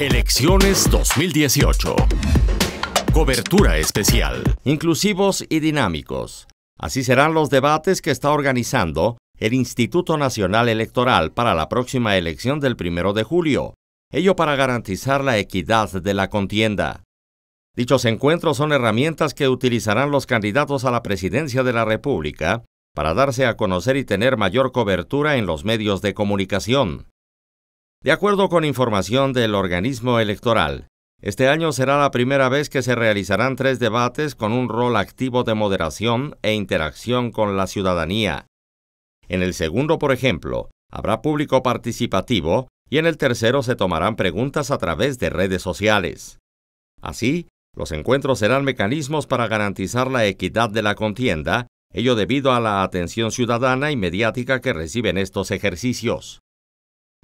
Elecciones 2018. Cobertura especial. Inclusivos y dinámicos. Así serán los debates que está organizando el Instituto Nacional Electoral para la próxima elección del primero de julio, ello para garantizar la equidad de la contienda. Dichos encuentros son herramientas que utilizarán los candidatos a la presidencia de la República para darse a conocer y tener mayor cobertura en los medios de comunicación. De acuerdo con información del organismo electoral, este año será la primera vez que se realizarán tres debates con un rol activo de moderación e interacción con la ciudadanía. En el segundo, por ejemplo, habrá público participativo y en el tercero se tomarán preguntas a través de redes sociales. Así, los encuentros serán mecanismos para garantizar la equidad de la contienda, ello debido a la atención ciudadana y mediática que reciben estos ejercicios.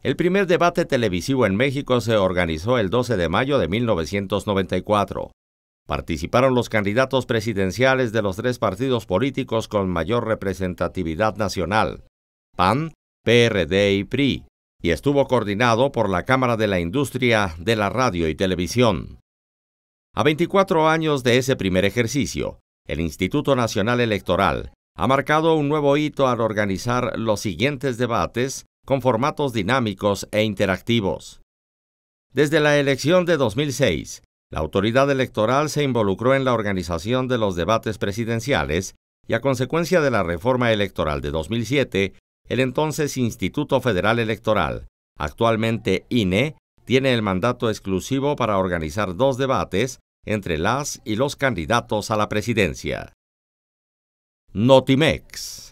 El primer debate televisivo en México se organizó el 12 de mayo de 1994. Participaron los candidatos presidenciales de los tres partidos políticos con mayor representatividad nacional, PAN, PRD y PRI, y estuvo coordinado por la Cámara de la Industria de la Radio y Televisión. A 24 años de ese primer ejercicio, el Instituto Nacional Electoral ha marcado un nuevo hito al organizar los siguientes debates con formatos dinámicos e interactivos. Desde la elección de 2006, la autoridad electoral se involucró en la organización de los debates presidenciales y a consecuencia de la reforma electoral de 2007, el entonces Instituto Federal Electoral, actualmente INE, tiene el mandato exclusivo para organizar dos debates entre las y los candidatos a la presidencia. Notimex